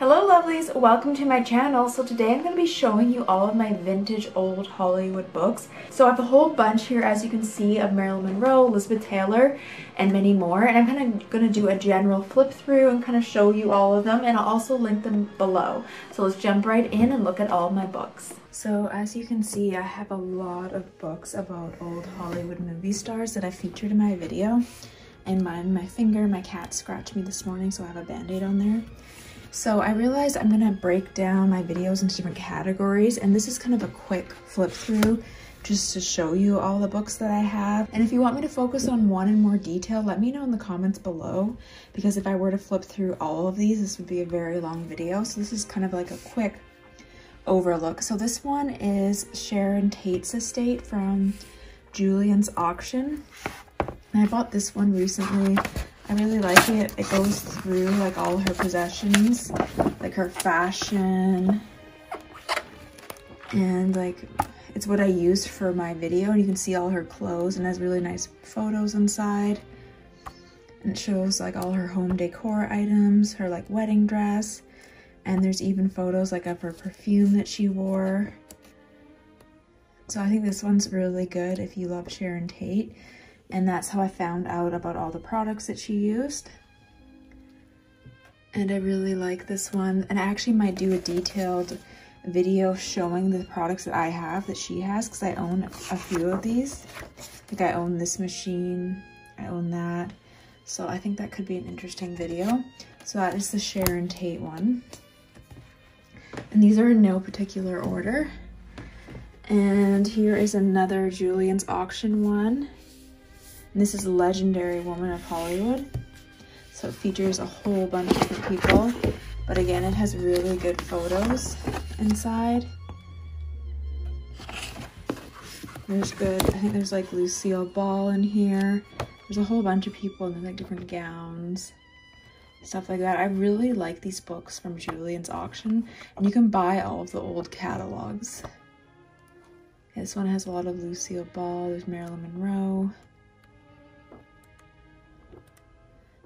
Hello lovelies, welcome to my channel. So today I'm going to be showing you all of my vintage old Hollywood books. So I have a whole bunch here as you can see of Marilyn Monroe, Elizabeth Taylor, and many more. And I'm kind of going to do a general flip through and kind of show you all of them and I'll also link them below. So let's jump right in and look at all my books. So as you can see, I have a lot of books about old Hollywood movie stars that I featured in my video. And my, my finger, my cat scratched me this morning so I have a band-aid on there. So I realized I'm gonna break down my videos into different categories and this is kind of a quick flip through just to show you all the books that I have. And if you want me to focus on one in more detail, let me know in the comments below because if I were to flip through all of these, this would be a very long video. So this is kind of like a quick overlook. So this one is Sharon Tate's estate from Julien's auction. I bought this one recently I really like it. It goes through like all her possessions, like her fashion, and like it's what I used for my video. And you can see all her clothes and has really nice photos inside. And it shows like all her home decor items, her like wedding dress, and there's even photos like of her perfume that she wore. So I think this one's really good if you love Sharon Tate and that's how I found out about all the products that she used. And I really like this one. And I actually might do a detailed video showing the products that I have that she has because I own a few of these. Like I own this machine, I own that. So I think that could be an interesting video. So that is the Sharon Tate one. And these are in no particular order. And here is another Julien's Auction one. And this is Legendary Woman of Hollywood. So it features a whole bunch of people. But again, it has really good photos inside. There's good, I think there's like Lucille Ball in here. There's a whole bunch of people in like different gowns, stuff like that. I really like these books from Julien's auction. And you can buy all of the old catalogs. This one has a lot of Lucille Ball. There's Marilyn Monroe.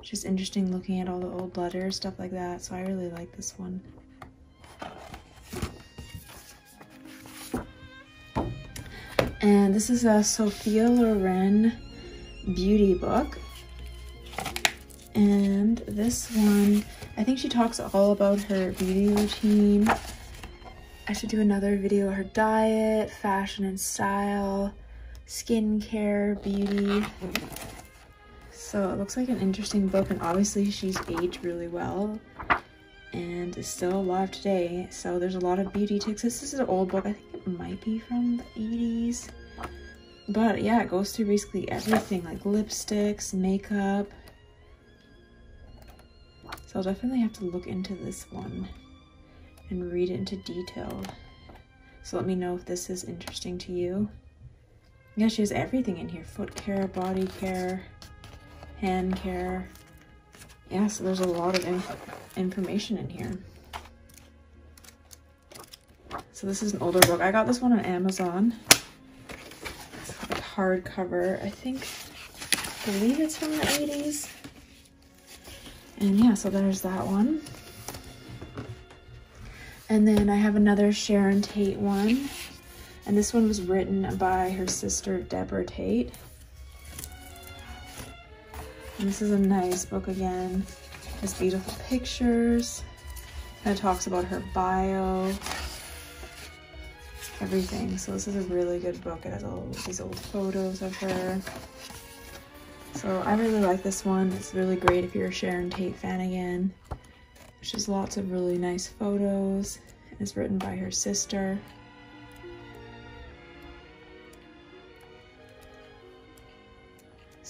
Just interesting looking at all the old letters, stuff like that. So I really like this one. And this is a Sophia Loren beauty book. And this one, I think she talks all about her beauty routine. I should do another video her diet, fashion and style, skincare, beauty. So it looks like an interesting book and obviously she's aged really well and is still alive today. So there's a lot of beauty tips. This is an old book. I think it might be from the 80s. But yeah, it goes through basically everything like lipsticks, makeup. So I'll definitely have to look into this one and read it into detail. So let me know if this is interesting to you. Yeah, she has everything in here. Foot care, body care, hand care. Yeah, so there's a lot of inf information in here. So this is an older book. I got this one on Amazon. It's hardcover. I think, I believe it's from the 80s. And yeah, so there's that one. And then I have another Sharon Tate one. And this one was written by her sister, Debra Tate. This is a nice book again. Has beautiful pictures. And it talks about her bio. Everything. So this is a really good book. It has all these old photos of her. So I really like this one. It's really great if you're a Sharon Tate fan again. There's just lots of really nice photos. It's written by her sister.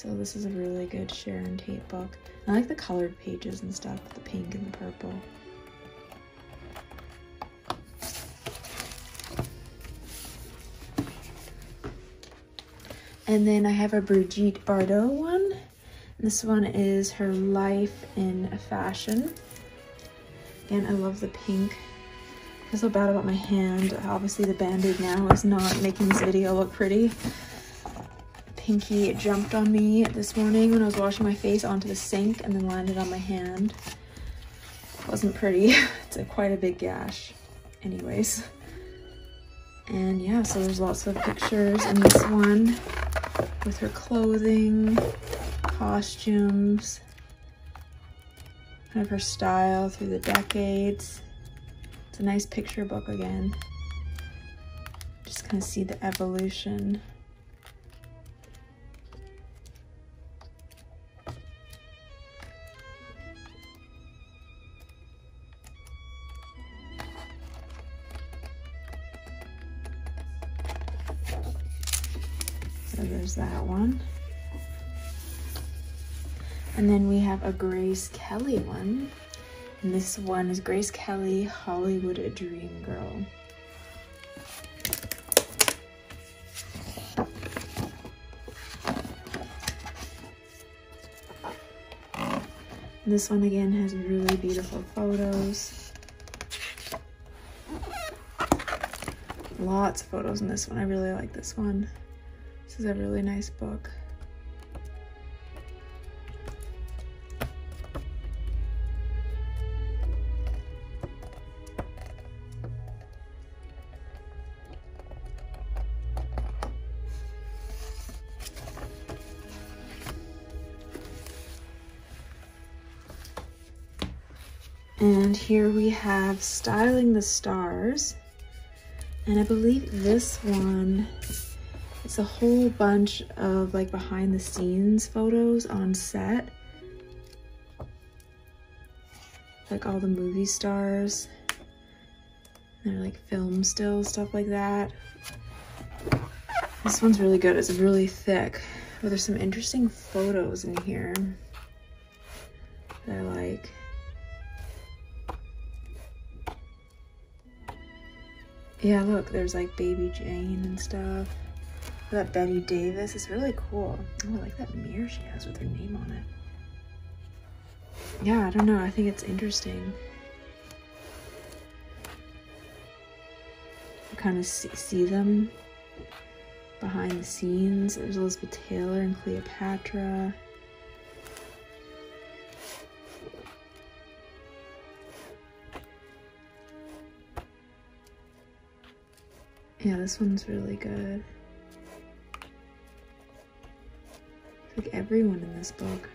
So this is a really good Sharon Tate book. I like the colored pages and stuff, the pink and the purple. And then I have a Brigitte Bardot one. This one is her life in fashion. And I love the pink. I feel so bad about my hand. Obviously the band-aid now is not making this video look pretty pinky jumped on me this morning when I was washing my face onto the sink and then landed on my hand. It Wasn't pretty. it's a, quite a big gash. Anyways. And yeah, so there's lots of pictures in this one with her clothing, costumes, kind of her style through the decades. It's a nice picture book again. Just kind of see the evolution. Grace Kelly one. And this one is Grace Kelly, Hollywood A Dream Girl. This one again has really beautiful photos. Lots of photos in this one. I really like this one. This is a really nice book. And here we have Styling the Stars. And I believe this one, it's a whole bunch of like behind the scenes photos on set. Like all the movie stars. They're like film still, stuff like that. This one's really good. It's really thick. But there's some interesting photos in here that I like. Yeah, look, there's like Baby Jane and stuff. That Bette Davis is really cool. Oh, I like that mirror she has with her name on it. Yeah, I don't know. I think it's interesting. You kind of see, see them behind the scenes. There's Elizabeth Taylor and Cleopatra. Yeah, this one's really good. like everyone in this book.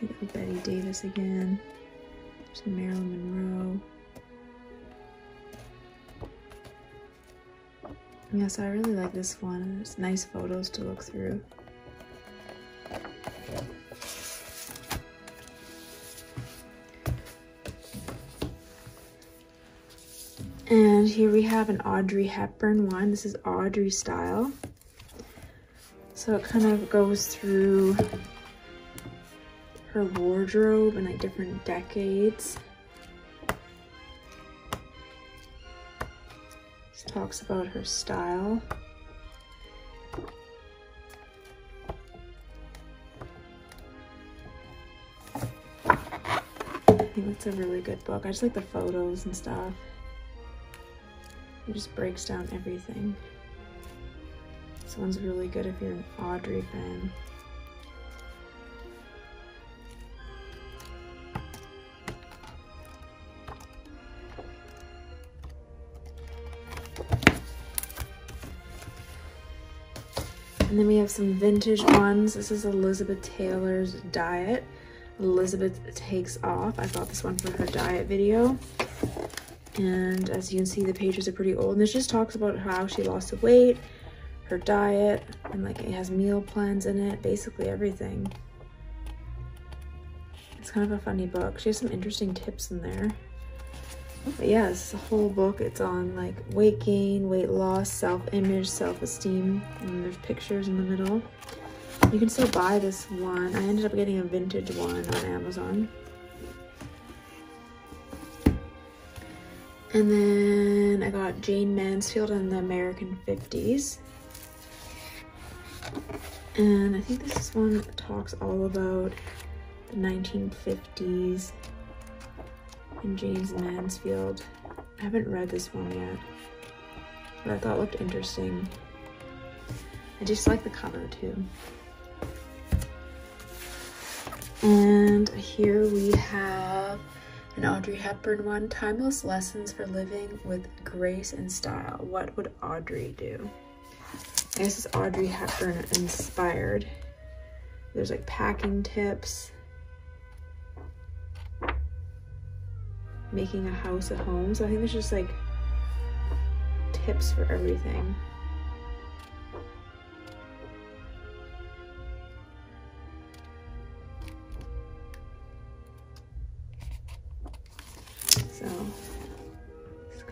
We got Bette Davis again. There's Marilyn Monroe. Yeah, so I really like this one. It's nice photos to look through. Here we have an Audrey Hepburn one. This is Audrey style. So it kind of goes through her wardrobe and like different decades. Just talks about her style. I think it's a really good book. I just like the photos and stuff. It just breaks down everything. This one's really good if you're an Audrey fan. And then we have some vintage ones. This is Elizabeth Taylor's Diet. Elizabeth Takes Off. I bought this one for her diet video. And as you can see, the pages are pretty old. And this just talks about how she lost the weight, her diet, and like it has meal plans in it, basically everything. It's kind of a funny book. She has some interesting tips in there. But yeah, it's a whole book. It's on like weight gain, weight loss, self-image, self-esteem, and there's pictures in the middle. You can still buy this one. I ended up getting a vintage one on Amazon. And then I got Jayne Mansfield in the American 50s. And I think this is one that talks all about the 1950s and James Mansfield. I haven't read this one yet, but I thought looked interesting. I just like the cover too. And here we have an Audrey Hepburn one, Timeless Lessons for Living with Grace and Style. What would Audrey do? This is Audrey Hepburn inspired. There's like packing tips, making a house at home. So I think there's just like tips for everything.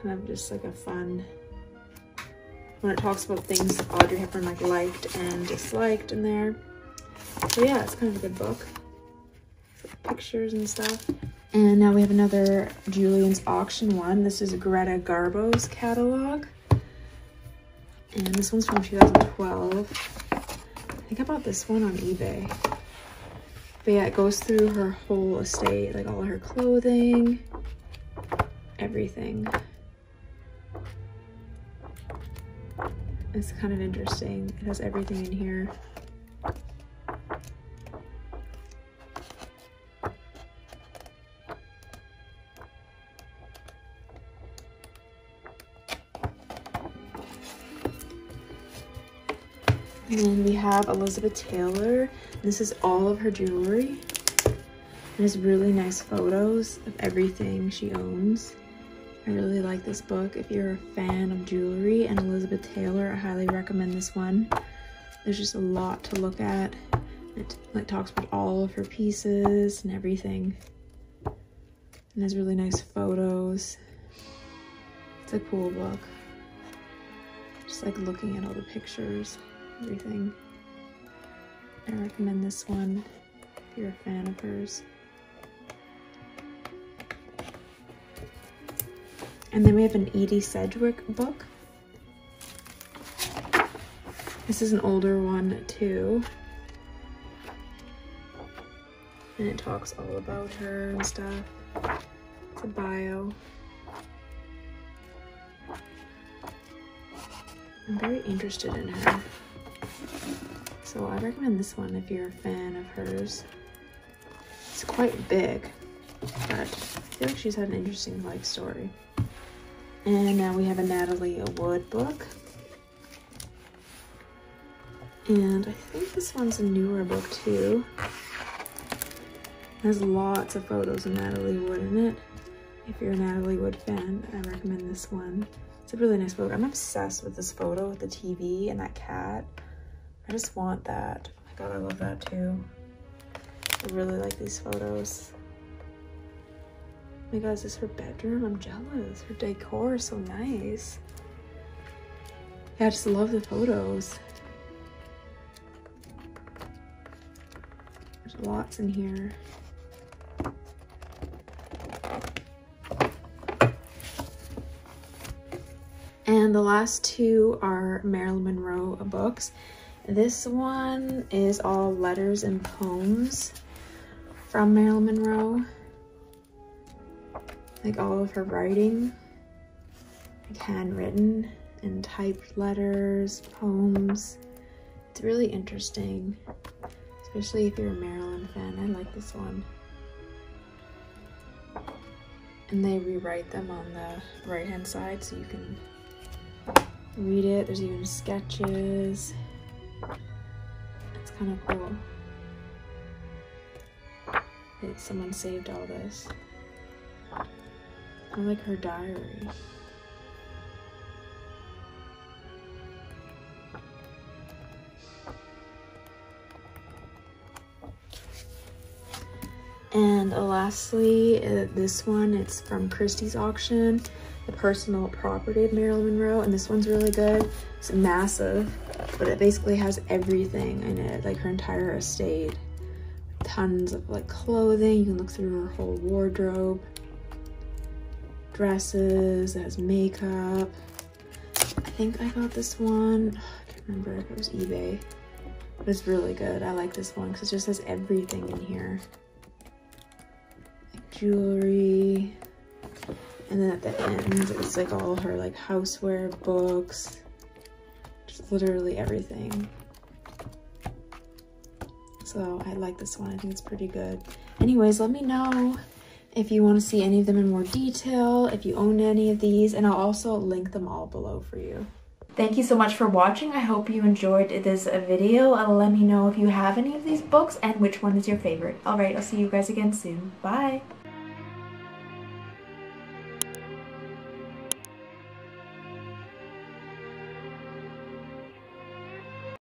Kind of just like a fun when it talks about things Audrey Hepburn like liked and disliked in there. So yeah, it's kind of a good book. Pictures and stuff. And now we have another Julien's Auction one. This is Greta Garbo's catalog. And this one's from 2012. I think I bought this one on eBay. But yeah, it goes through her whole estate, like all her clothing, everything. It's kind of interesting. It has everything in here. And then we have Elizabeth Taylor. This is all of her jewelry. Has really nice photos of everything she owns. I really like this book. If you're a fan of jewelry and Elizabeth Taylor, I highly recommend this one. There's just a lot to look at. It like talks about all of her pieces and everything. And has really nice photos. It's a cool book. Just like looking at all the pictures everything. I recommend this one if you're a fan of hers. And then we have an Edie Sedgwick book. This is an older one too. And it talks all about her and stuff. It's a bio. I'm very interested in her. So I recommend this one if you're a fan of hers. It's quite big, but I feel like she's had an interesting life story. And now we have a Natalie Wood book. And I think this one's a newer book too. There's lots of photos of Natalie Wood in it. If you're a Natalie Wood fan, I recommend this one. It's a really nice book. I'm obsessed with this photo with the TV and that cat. I just want that. Oh my god, I love that too. I really like these photos. My god, is this her bedroom? I'm jealous. Her decor is so nice. Yeah, I just love the photos. There's lots in here. And the last two are Marilyn Monroe books. This one is all letters and poems from Marilyn Monroe. Like all of her writing, like handwritten and typed letters, poems. It's really interesting, especially if you're a Marilyn fan. I like this one. And they rewrite them on the right hand side so you can read it. There's even sketches. It's kind of cool. That someone saved all this. Like her diary. And lastly, uh, this one, it's from Christie's auction, the personal property of Marilyn Monroe. And this one's really good. It's massive but it basically has everything in it, like her entire estate. Tons of like clothing, you can look through her whole wardrobe. Dresses, it has makeup. I think I got this one, I can't remember if it was eBay, but it's really good. I like this one because it just has everything in here. Like jewelry, and then at the end, it's like all her like houseware books, just literally everything. So I like this one. I think it's pretty good. Anyways, let me know if you want to see any of them in more detail, if you own any of these, and I'll also link them all below for you. Thank you so much for watching. I hope you enjoyed this video. Uh, let me know if you have any of these books and which one is your favorite. Alright, I'll see you guys again soon. Bye!